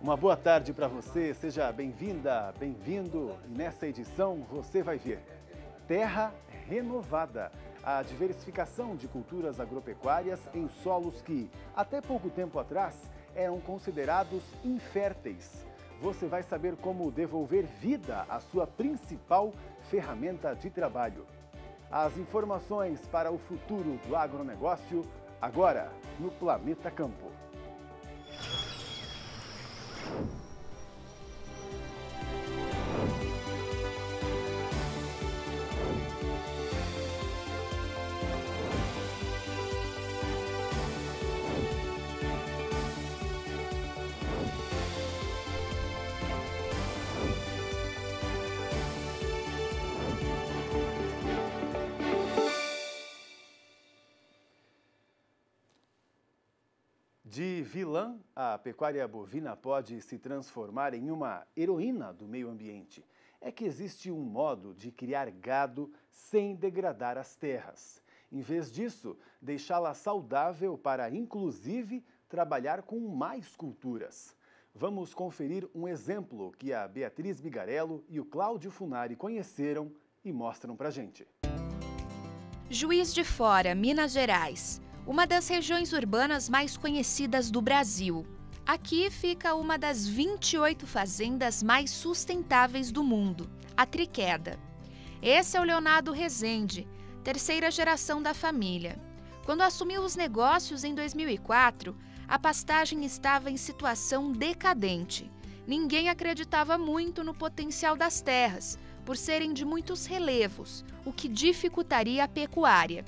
Uma boa tarde para você, seja bem-vinda, bem-vindo. Nessa edição você vai ver Terra Renovada, a diversificação de culturas agropecuárias em solos que, até pouco tempo atrás, eram considerados inférteis. Você vai saber como devolver vida à sua principal ferramenta de trabalho. As informações para o futuro do agronegócio agora no Planeta Campo. De vilã, a pecuária bovina pode se transformar em uma heroína do meio ambiente. É que existe um modo de criar gado sem degradar as terras. Em vez disso, deixá-la saudável para, inclusive, trabalhar com mais culturas. Vamos conferir um exemplo que a Beatriz Bigarello e o Cláudio Funari conheceram e mostram pra gente. Juiz de Fora, Minas Gerais uma das regiões urbanas mais conhecidas do Brasil. Aqui fica uma das 28 fazendas mais sustentáveis do mundo, a Triqueda. Esse é o Leonardo Rezende, terceira geração da família. Quando assumiu os negócios em 2004, a pastagem estava em situação decadente. Ninguém acreditava muito no potencial das terras, por serem de muitos relevos, o que dificultaria a pecuária.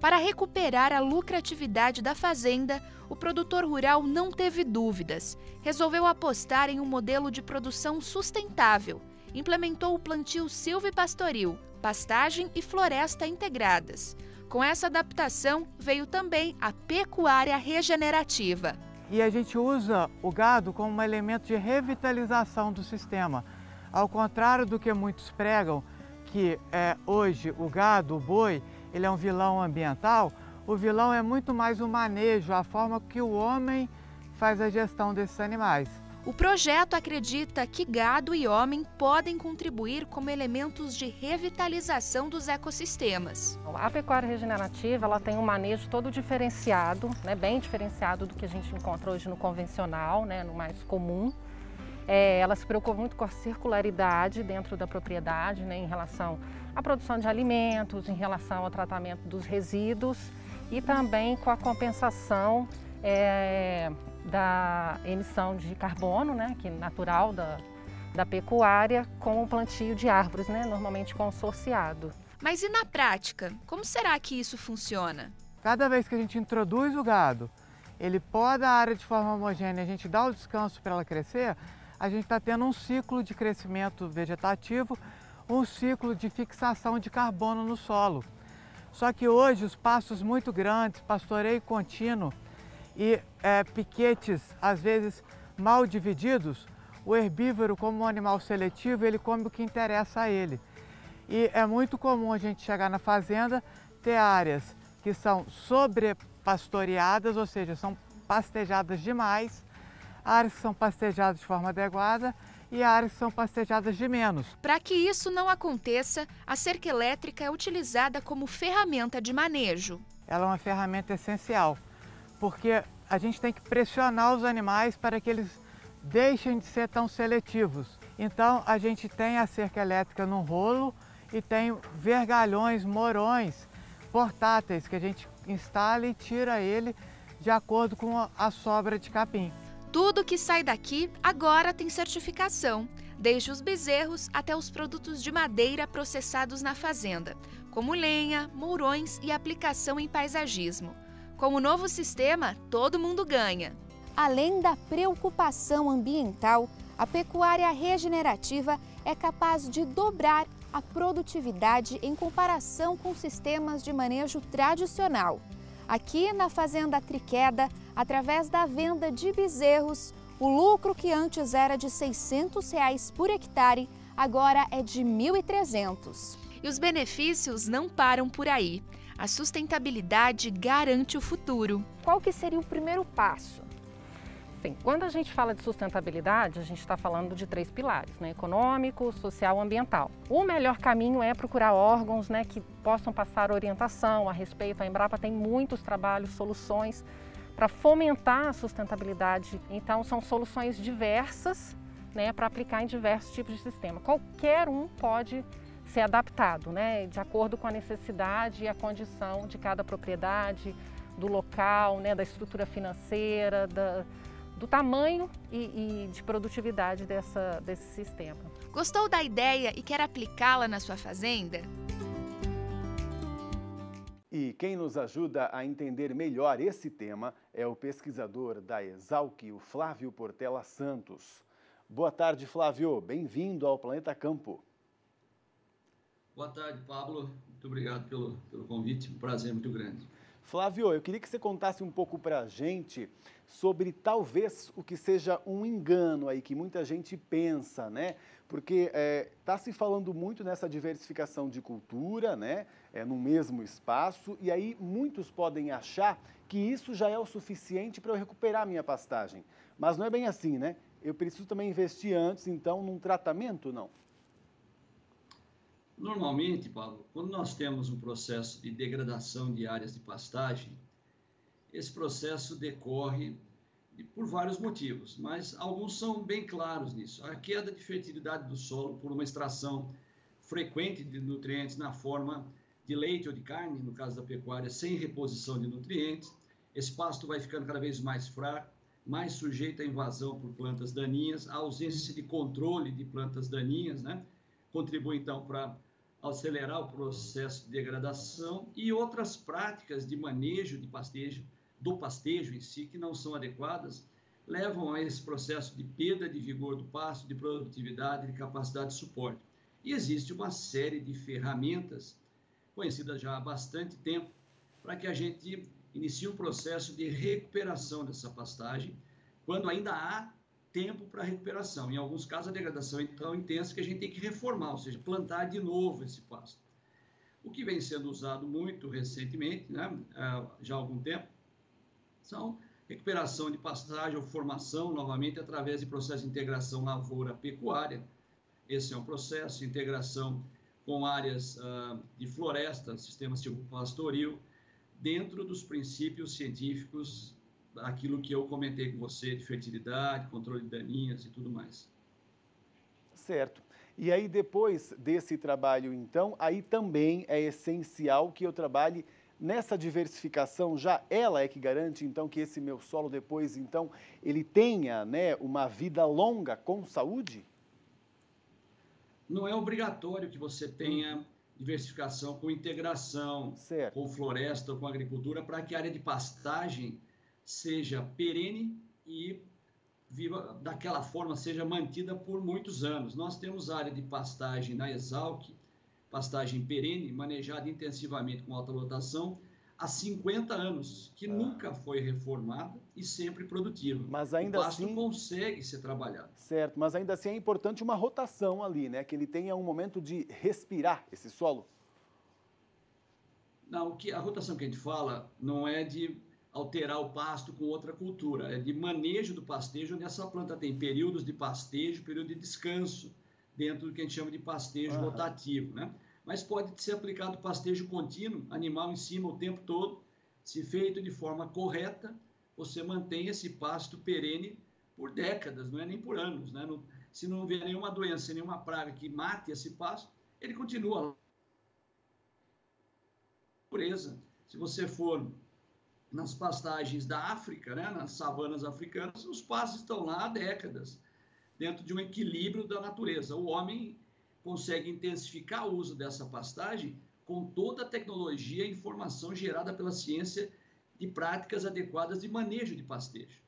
Para recuperar a lucratividade da fazenda, o produtor rural não teve dúvidas. Resolveu apostar em um modelo de produção sustentável. Implementou o plantio silvipastoril, pastagem e floresta integradas. Com essa adaptação, veio também a pecuária regenerativa. E a gente usa o gado como um elemento de revitalização do sistema. Ao contrário do que muitos pregam, que é, hoje o gado, o boi, ele é um vilão ambiental, o vilão é muito mais o manejo, a forma que o homem faz a gestão desses animais. O projeto acredita que gado e homem podem contribuir como elementos de revitalização dos ecossistemas. A pecuária regenerativa ela tem um manejo todo diferenciado, né, bem diferenciado do que a gente encontra hoje no convencional, né, no mais comum. É, ela se preocupa muito com a circularidade dentro da propriedade, né, em relação à produção de alimentos, em relação ao tratamento dos resíduos e também com a compensação é, da emissão de carbono, né, que é natural da, da pecuária, com o plantio de árvores, né, normalmente consorciado. Mas e na prática? Como será que isso funciona? Cada vez que a gente introduz o gado, ele poda a área de forma homogênea, a gente dá o descanso para ela crescer, a gente está tendo um ciclo de crescimento vegetativo, um ciclo de fixação de carbono no solo. Só que hoje os pastos muito grandes, pastoreio contínuo e é, piquetes às vezes mal divididos, o herbívoro como um animal seletivo, ele come o que interessa a ele. E é muito comum a gente chegar na fazenda, ter áreas que são sobrepastoreadas, ou seja, são pastejadas demais, áreas que são pastejadas de forma adequada e áreas são pastejadas de menos. Para que isso não aconteça, a cerca elétrica é utilizada como ferramenta de manejo. Ela é uma ferramenta essencial, porque a gente tem que pressionar os animais para que eles deixem de ser tão seletivos. Então a gente tem a cerca elétrica no rolo e tem vergalhões, morões portáteis que a gente instala e tira ele de acordo com a sobra de capim. Tudo que sai daqui agora tem certificação, desde os bezerros até os produtos de madeira processados na fazenda, como lenha, mourões e aplicação em paisagismo. Com o novo sistema, todo mundo ganha. Além da preocupação ambiental, a pecuária regenerativa é capaz de dobrar a produtividade em comparação com sistemas de manejo tradicional. Aqui na Fazenda Triqueda, através da venda de bezerros, o lucro que antes era de 600 reais por hectare, agora é de R$ 1.300. E os benefícios não param por aí. A sustentabilidade garante o futuro. Qual que seria o primeiro passo? Sim, quando a gente fala de sustentabilidade, a gente está falando de três pilares, né? econômico, social, ambiental. O melhor caminho é procurar órgãos né, que possam passar orientação a respeito. A Embrapa tem muitos trabalhos, soluções para fomentar a sustentabilidade. Então, são soluções diversas né, para aplicar em diversos tipos de sistema. Qualquer um pode ser adaptado, né, de acordo com a necessidade e a condição de cada propriedade, do local, né, da estrutura financeira, da, do tamanho e, e de produtividade dessa, desse sistema. Gostou da ideia e quer aplicá-la na sua fazenda? E quem nos ajuda a entender melhor esse tema é o pesquisador da Exalc, o Flávio Portela Santos. Boa tarde, Flávio. Bem-vindo ao Planeta Campo. Boa tarde, Pablo. Muito obrigado pelo, pelo convite. Um prazer muito grande. Flávio, eu queria que você contasse um pouco para a gente sobre talvez o que seja um engano aí que muita gente pensa, né? Porque está é, tá se falando muito nessa diversificação de cultura, né? É, no mesmo espaço, e aí muitos podem achar que isso já é o suficiente para eu recuperar a minha pastagem. Mas não é bem assim, né? Eu preciso também investir antes, então, num tratamento, não? Normalmente, Paulo, quando nós temos um processo de degradação de áreas de pastagem, esse processo decorre por vários motivos, mas alguns são bem claros nisso. A queda de fertilidade do solo por uma extração frequente de nutrientes na forma de leite ou de carne, no caso da pecuária, sem reposição de nutrientes. Esse pasto vai ficando cada vez mais fraco, mais sujeito à invasão por plantas daninhas, a ausência de controle de plantas daninhas, né? Contribui então para acelerar o processo de degradação e outras práticas de manejo de pastejo, do pastejo em si, que não são adequadas, levam a esse processo de perda de vigor do pasto, de produtividade, de capacidade de suporte. E existe uma série de ferramentas, conhecidas já há bastante tempo, para que a gente inicie um processo de recuperação dessa pastagem, quando ainda há tempo para recuperação. Em alguns casos, a degradação é tão intensa que a gente tem que reformar, ou seja, plantar de novo esse pasto. O que vem sendo usado muito recentemente, né, já há algum tempo, são recuperação de pastagem ou formação, novamente, através de processo de integração lavoura-pecuária. Esse é um processo de integração com áreas uh, de floresta, sistemas tipo pastoril, dentro dos princípios científicos aquilo que eu comentei com você de fertilidade, controle de daninhas e tudo mais. Certo. E aí depois desse trabalho, então, aí também é essencial que eu trabalhe nessa diversificação, já ela é que garante então que esse meu solo depois então ele tenha, né, uma vida longa com saúde? Não é obrigatório que você tenha diversificação com integração certo. com floresta ou com agricultura para que a área de pastagem seja perene e viva daquela forma, seja mantida por muitos anos. Nós temos área de pastagem na Exalc, pastagem perene, manejada intensivamente com alta lotação, há 50 anos, que ah. nunca foi reformada e sempre produtiva. Mas ainda o pasto assim consegue ser trabalhado. Certo, mas ainda assim é importante uma rotação ali, né? Que ele tenha um momento de respirar esse solo. Não, o que a rotação que a gente fala não é de alterar o pasto com outra cultura, é de manejo do pastejo, onde essa planta tem períodos de pastejo, período de descanso, dentro do que a gente chama de pastejo uhum. rotativo, né? Mas pode ser aplicado pastejo contínuo, animal em cima o tempo todo, se feito de forma correta, você mantém esse pasto perene por décadas, não é nem por anos, né? Não, se não houver nenhuma doença, nenhuma praga que mate esse pasto, ele continua. Pureza. Se você for nas pastagens da África, né, nas savanas africanas, os pastos estão lá há décadas, dentro de um equilíbrio da natureza. O homem consegue intensificar o uso dessa pastagem com toda a tecnologia e informação gerada pela ciência de práticas adequadas de manejo de pastejo.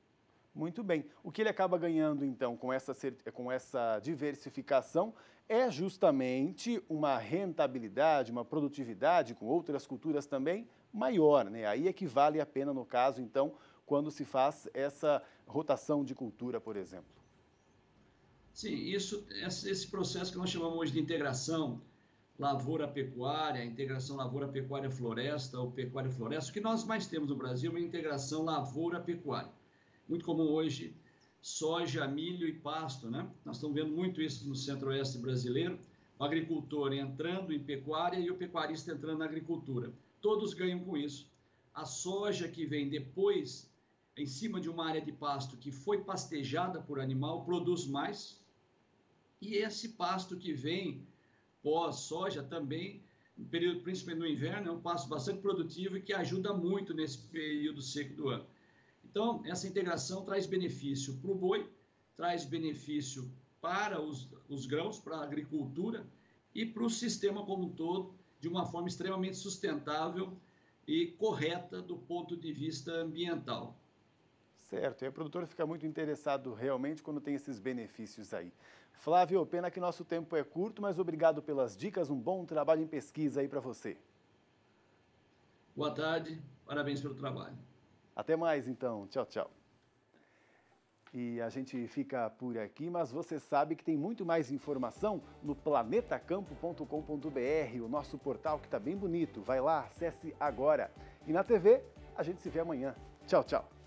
Muito bem. O que ele acaba ganhando, então, com essa, com essa diversificação é justamente uma rentabilidade, uma produtividade com outras culturas também maior. Né? Aí é que vale a pena, no caso, então, quando se faz essa rotação de cultura, por exemplo. Sim, isso, esse processo que nós chamamos hoje de integração lavoura-pecuária, integração lavoura-pecuária-floresta ou pecuária-floresta, o que nós mais temos no Brasil é uma integração lavoura-pecuária. Muito comum hoje soja, milho e pasto, né? Nós estamos vendo muito isso no centro-oeste brasileiro, o agricultor entrando em pecuária e o pecuarista entrando na agricultura. Todos ganham com isso. A soja que vem depois, em cima de uma área de pasto que foi pastejada por animal, produz mais. E esse pasto que vem pós-soja também, no período, principalmente no inverno, é um pasto bastante produtivo e que ajuda muito nesse período seco do ano. Então, essa integração traz benefício para o boi, traz benefício para os, os grãos, para a agricultura e para o sistema como um todo, de uma forma extremamente sustentável e correta do ponto de vista ambiental. Certo, e o produtor fica muito interessado realmente quando tem esses benefícios aí. Flávio, pena que nosso tempo é curto, mas obrigado pelas dicas, um bom trabalho em pesquisa aí para você. Boa tarde, parabéns pelo trabalho. Até mais então, tchau, tchau. E a gente fica por aqui, mas você sabe que tem muito mais informação no planetacampo.com.br, o nosso portal que está bem bonito. Vai lá, acesse agora. E na TV, a gente se vê amanhã. Tchau, tchau.